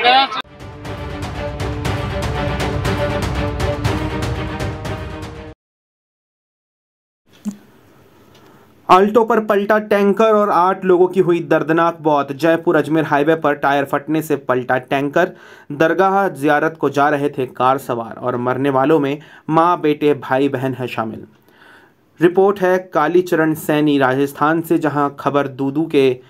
Alto पर पलटा tanker और आठ लोगों की हुई दर्दनाक मौत। जयपुर अजमेर हाईवे पर टायर फटने से पलटा टैंकर। दरगाह जियारत को जा रहे थे कार सवार और मरने वालों में माँ, बेटे, भाई, बहन है शामिल। रिपोर्ट है, कालीचरण सैनी राजस्थान से, जहाँ खबर दूदू के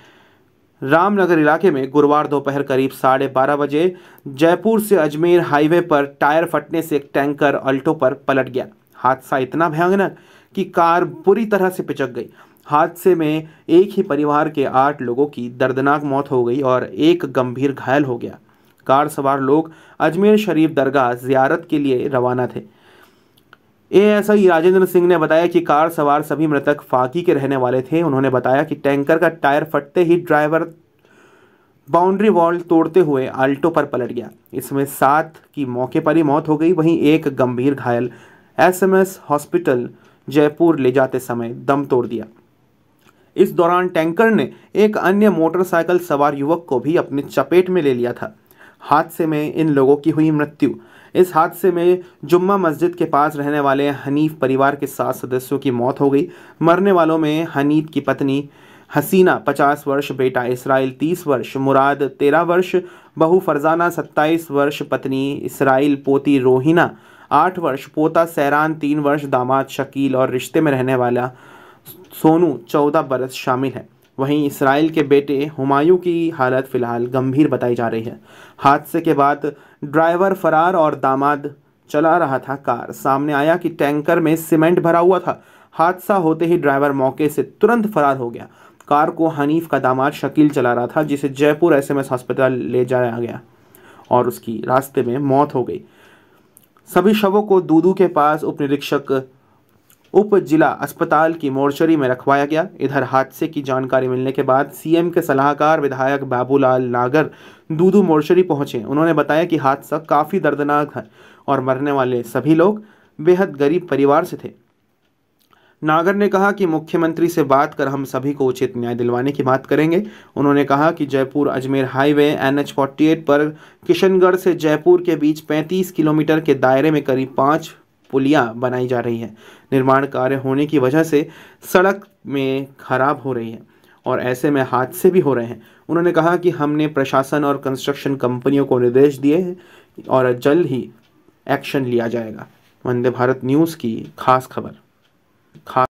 रामनगर इलाके में गुरुवार दोपहर करीब साढ़े बारह बजे जयपुर से अजमेर हाईवे पर टायर फटने से एक टैंकर अल्टो पर पलट गया। हादसा इतना भयानक कि कार बुरी तरह से पिचक गई। हादसे में एक ही परिवार के आठ लोगों की दर्दनाक मौत हो गई और एक गंभीर घायल हो गया। कार सवार लोग अजमेर शरीफ दरगाह जियारत के लिए रवाना थे। एएसआई राजेंद्र सिंह ने बताया कि कार सवार सभी मृतक फाकी के रहने वाले थे। उन्होंने बताया कि टैंकर का टायर फटते ही ड्राइवर बाउंड्री वॉल तोड़ते हुए आल्टो पर पलट गया। इसमें सात की मौके पर ही मौत हो गई। वहीं एक गंभीर घायल एसएमएस हॉस्पिटल जयपुर ले जाते समय दम तोड़ दिया। इस दौरान टैंकर ने एक अन्य मोटरसाइकिल सवार युवक को भी अपनी चपेट में ले लिया था। हादसे में इन लोगों की हुई मृत्यु। इस हादसे में जुम्मा मस्जिद के पास रहने वाले हनीफ परिवार के सात सदस्यों की मौत हो गई। मरने वालों में हनीफ की पत्नी हसीना, पचास वर्ष, बेटा इसराइल, तीस वर्ष, मुराद तेरह वर्ष, बहू फरजाना, सत्ताईस वर्ष, पत्नी इसराइल, पोती रोहिना, आठ वर्ष, पोता सैरान, तीन वर्ष, दामाद शकील और रिश्ते में रहने वाला सोनू, चौदह बरस शामिल है। वहीं इसराइल के बेटे हुमायूं की हालत फ़िलहाल गंभीर बताई जा रही है। हादसे के बाद ड्राइवर फरार और दामाद चला रहा था कार। सामने आया कि टैंकर में सीमेंट भरा हुआ था। हादसा होते ही ड्राइवर मौके से तुरंत फरार हो गया। कार को हनीफ का दामाद शकील चला रहा था, जिसे जयपुर एसएमएस अस्पताल ले जाया गया और उसकी रास्ते में मौत हो गई। सभी शवों को दूदू के पास उप निरीक्षक उप जिला अस्पताल की मोर्चरी में रखवाया गया। इधर हादसे की जानकारी मिलने के बाद सीएम के सलाहकार विधायक बाबूलाल नागर दूदू मोर्चरी पहुँचे। उन्होंने बताया कि हादसा काफ़ी दर्दनाक है और मरने वाले सभी लोग बेहद गरीब परिवार से थे। नागर ने कहा कि मुख्यमंत्री से बात कर हम सभी को उचित न्याय दिलवाने की बात करेंगे। उन्होंने कहा कि Jaipur Ajmer highway N H पर किशनगढ़ से जयपुर के बीच 35 किलोमीटर के दायरे में करीब पाँच पुलियाँ बनाई जा रही हैं। निर्माण कार्य होने की वजह से सड़क में खराब हो रही है और ऐसे में हादसे भी हो रहे हैं। उन्होंने कहा कि हमने प्रशासन और कंस्ट्रक्शन कंपनियों को निर्देश दिए हैं और जल्द ही एक्शन लिया जाएगा। वंदे भारत न्यूज़ की खास खबर। खास